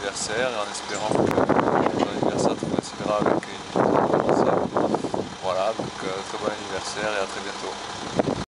anniversaire et en espérant que ton anniversaire te coïncidera avec une vidéo Voilà, donc très bon anniversaire et à très bientôt.